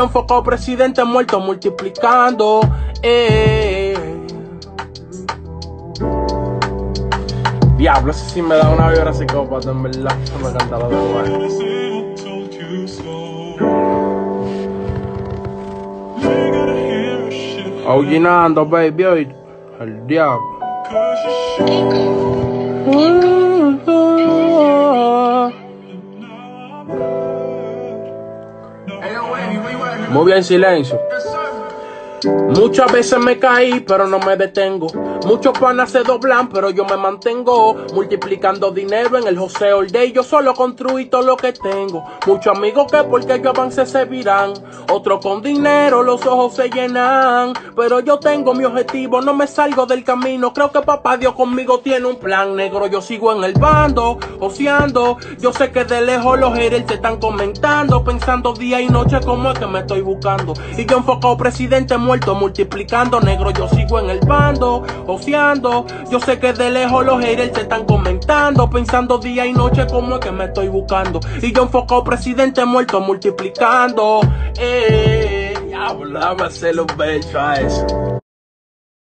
yo enfocado presidente muerto multiplicando. Eh. Diablo, ese me da una vibra psicópata, en verdad. Eso me encanta lo de igual. Aullinando, baby, hoy. El diablo. Muy bien, silencio. Muchas veces me caí, pero no me detengo. Muchos panas se doblan, pero yo me mantengo. Multiplicando dinero en el José Day. Yo solo construí todo lo que tengo. Muchos amigos que porque yo avance se virán. Otros con dinero los ojos se llenan. Pero yo tengo mi objetivo, no me salgo del camino. Creo que papá Dios conmigo tiene un plan negro. Yo sigo en el bando, oceando. Yo sé que de lejos los haters se están comentando. Pensando día y noche como es que me estoy buscando. Y yo enfocado presidente muerto multiplicando negro yo sigo en el bando oceando yo sé que de lejos los haters se están comentando pensando día y noche como es que me estoy buscando. Y yo enfocado presidente muerto multiplicando. Eh, ya dame hacerle un beso a eso